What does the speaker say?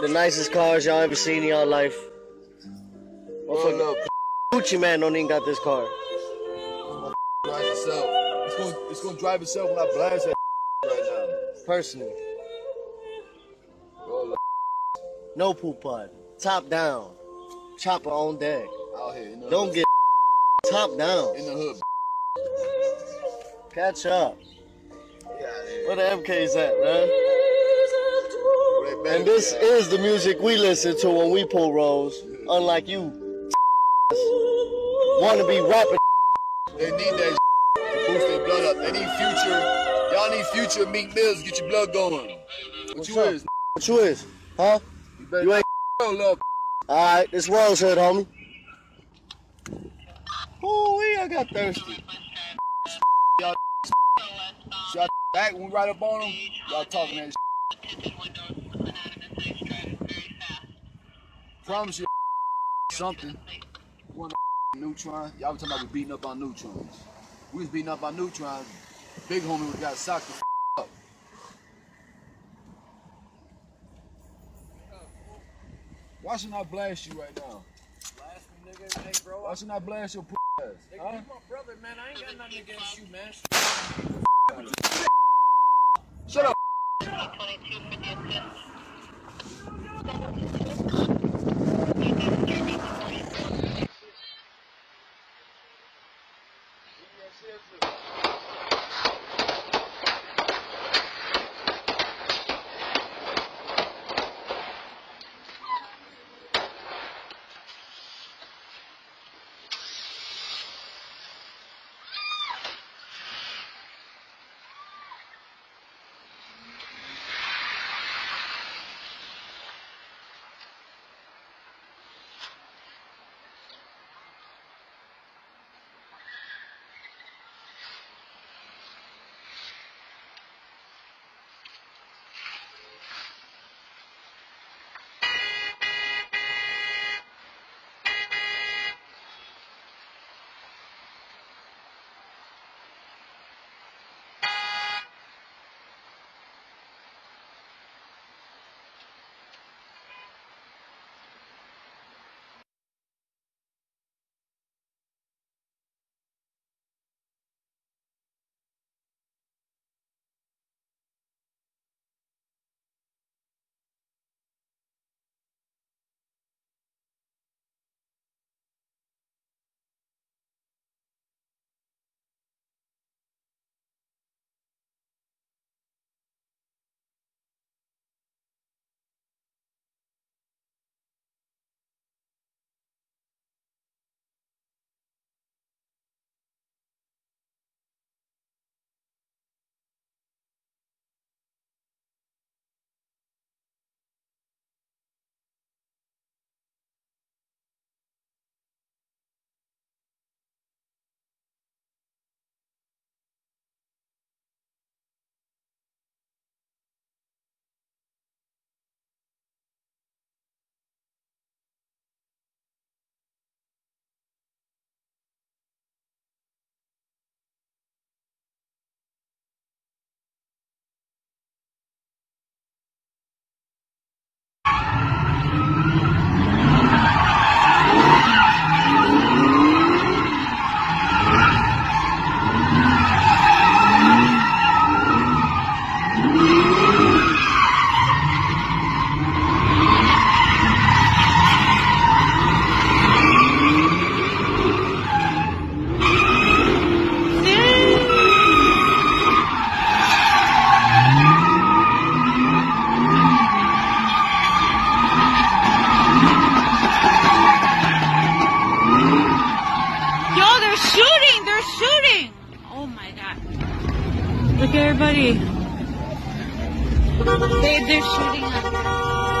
the nicest cars y'all ever seen in y'all life. Motherfucker, up, Gucci Mane don't even got this car. drive itself. It's gonna, it's gonna drive itself when I blast that right now. Roll up no poop pod. Top down. Chopper on deck. out here Don't hood. get top down. in the hood. Catch up. Where the MK's at, man? And this is the music we listen to when we pull rolls. Unlike you, want to be rapping. They need that to boost their blood up. They need future. Y'all need future Meek Mills to get your blood going. What What's you up? is? What you is? Huh? You You ain't. roll up. All right, this Rose hood, homie. Ooh, I got thirsty. Y'all back when we ride up on them. Y'all talking that Promise you something. One neutron. Y'all was talking about we beating up on neutrons. We was beating up on neutrons. Big homie was got socked the up. Why should I blast you right now? Last nigga, hey, bro. Why should I blast your p- ass? Nigga, Huh? you my brother, man. I ain't got nothing against you, man. Shut up. Yo, Oh my god. Look at everybody. They, they're shooting us.